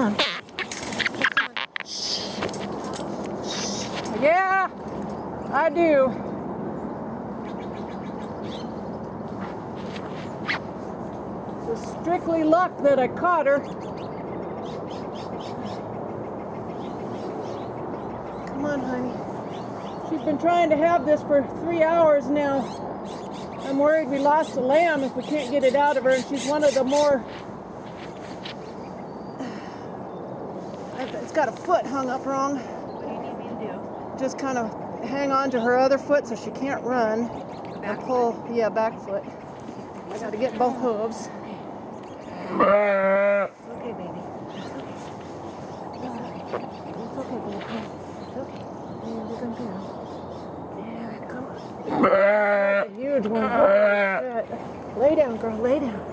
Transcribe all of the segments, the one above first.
on. Yeah, I do. It's strictly luck that I caught her. Come on, honey. She's been trying to have this for three hours now. I'm worried we lost a lamb if we can't get it out of her, and she's one of the more. It's got a foot hung up wrong. What do you need me to do? Just kind of hang on to her other foot so she can't run. And Back pull, yeah, back foot. I gotta get both hooves. It's okay, baby. It's okay. It's okay, baby. It's okay. Yeah, we're gonna go. On. A huge one. Lay down, girl. Lay down.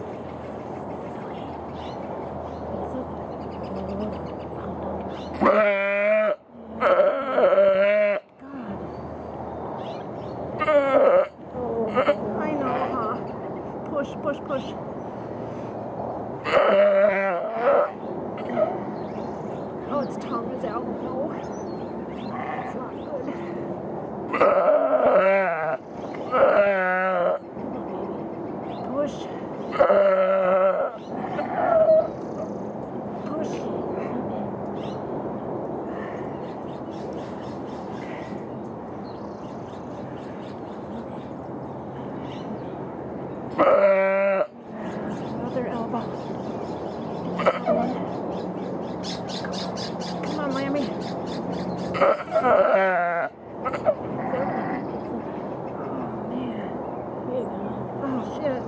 Push, push, push. Oh, shit.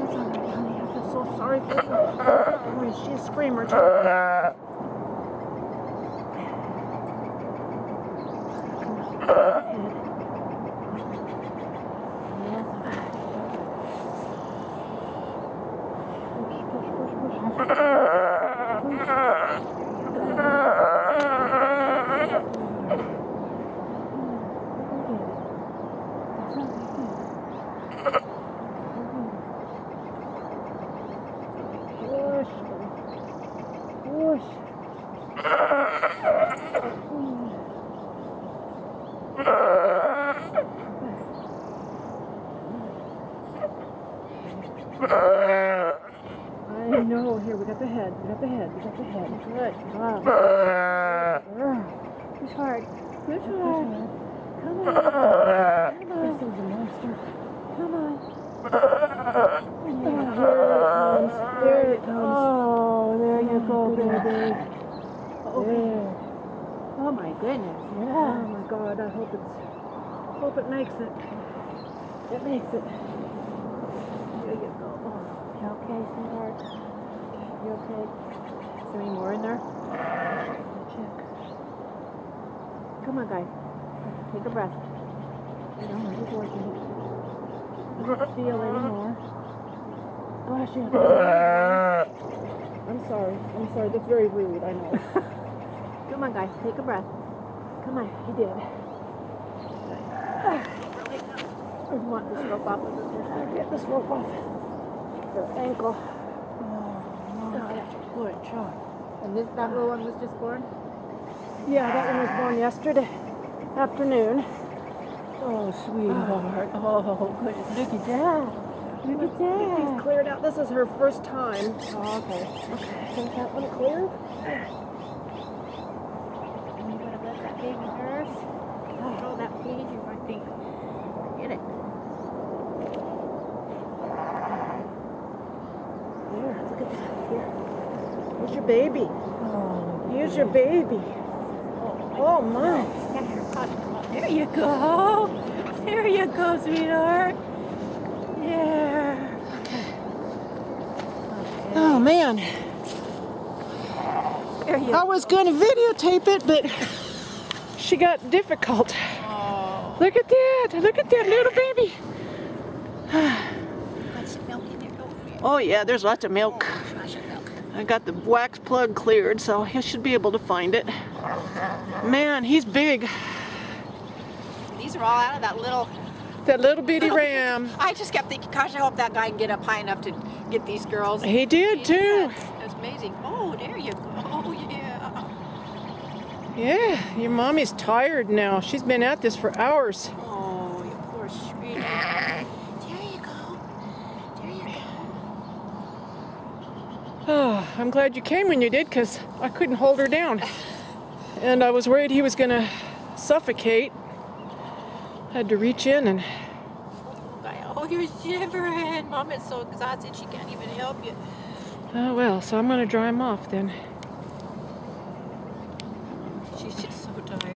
That's all right, honey. I feel so sorry for you. Oh, she's a screamer, too. Push. Push. I know. Here, we got the head. We got the head. We got the head. Good. Wow. Push hard. Push hard. Come on. Come on. This is a monster. Come on. Yeah, there it comes. There it comes. Oh, there you go, baby. There. Oh my goodness. Yeah. Oh my God. I hope it's. Hope it makes it. It makes it. There you go. You okay, sweetheart? You okay? Is there any more in there? Check. Come on, guys. Take a breath. I don't know. It's working. I don't feel anymore. Gosh, you I'm sorry. I'm sorry. That's very rude. I know. Come on, guys. Take a breath. Come on. You did. I want this rope off. Get this rope off her ankle. Oh, Good job. And this, that little one was just born? Yeah, that one was born yesterday afternoon. Oh, sweetheart. Oh, oh goodness. Look at that. Look at that. He's cleared out. This is her first time. Oh, okay. Okay, is that one cleared? And you gotta let that baby nurse control that page. You might think, forget it. Here, look at that. Here. Here's your baby. Oh, Here's your baby. Oh my. Yeah, here, cut. There you go. There you go, sweetheart. Yeah. Oh man. There you I was going to videotape it, but she got difficult. Oh. Look at that. Look at that little baby. Got some milk in there. Oh, yeah. Oh yeah, there's lots of milk. Gosh, that milk. I got the wax plug cleared, so I should be able to find it. Man, he's big. These are all out of that little that little bitty ram. I just kept thinking, gosh, I hope that guy can get up high enough to get these girls. He did too. That's amazing. Oh, there you go. Oh, yeah. Yeah, your mommy's tired now. She's been at this for hours. Oh, you poor sweetie. There you go. There you go. Oh, I'm glad you came when you did because I couldn't hold her down. And I was worried he was going to suffocate. Had to reach in and. Oh, you're shivering. Mom is so exhausted she can't even help you. Oh, well, so I'm going to dry him off then.